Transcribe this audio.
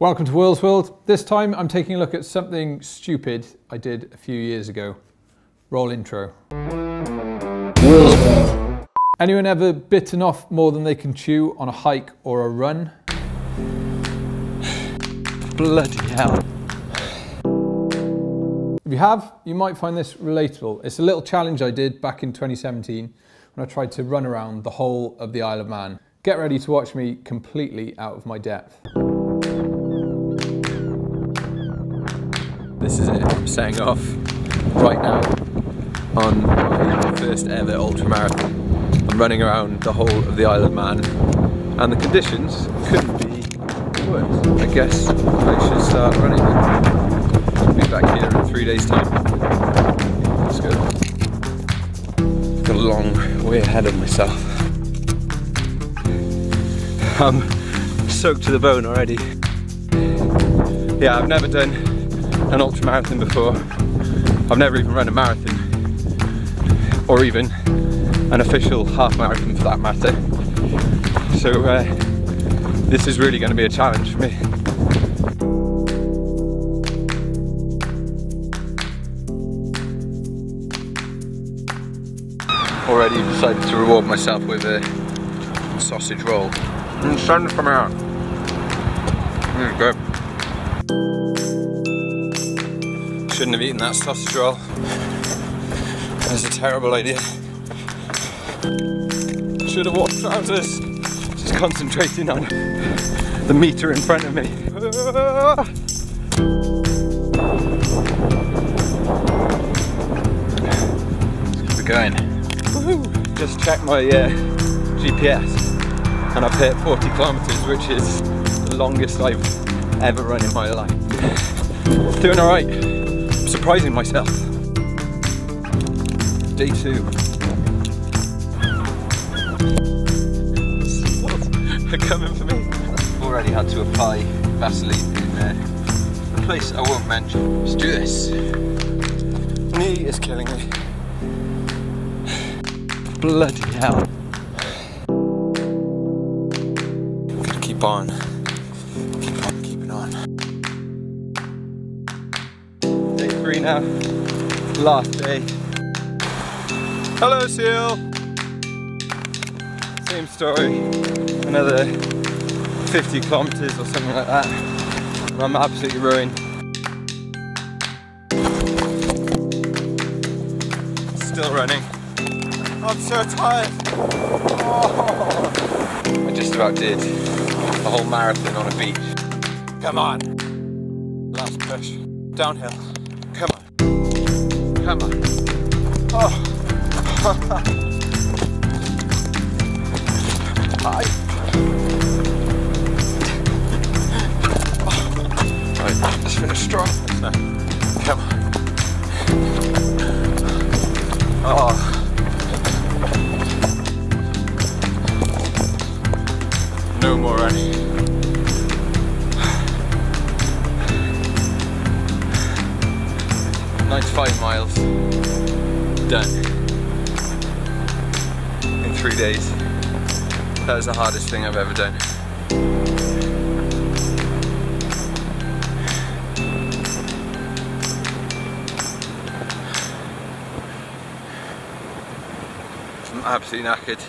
Welcome to Will's World. This time I'm taking a look at something stupid I did a few years ago. Roll intro. Will's World. Anyone ever bitten off more than they can chew on a hike or a run? Bloody hell. If you have, you might find this relatable. It's a little challenge I did back in 2017 when I tried to run around the whole of the Isle of Man. Get ready to watch me completely out of my depth. I'm setting off right now on my first ever ultra marathon. I'm running around the whole of the Isle of Man and the conditions couldn't be worse. I guess I should start running. I'll be back here in three days time. Let's go. Got a long way ahead of myself. I'm soaked to the bone already. Yeah, I've never done an ultra marathon before. I've never even run a marathon or even an official half marathon for that matter. So uh, this is really going to be a challenge for me. Already decided to reward myself with a sausage roll. And it's starting to come out. There you go. Shouldn't have eaten that sausage roll. That was a terrible idea. Should have worn trousers. Just concentrating on the meter in front of me. Keep it going. Just checked my uh, GPS and I've hit 40 kilometers, which is the longest I've ever run in my life. Doing alright. Surprising myself. Day two. They're coming for me. Already had to apply Vaseline in uh, a place I won't mention. Let's do this. Knee is killing me. Bloody hell. Gotta keep on. Now. Last day. Hello, Seal. Same story. Another 50 kilometers or something like that. And I'm absolutely ruined. Still running. I'm so tired. Oh. I just about did a whole marathon on a beach. Come on. Last push. Downhill. Come on. Come on. Oh. Right, let's finish strong. Come on. Oh. No more running. Ninety-five miles. Done. In three days. That was the hardest thing I've ever done. I'm absolutely knackered.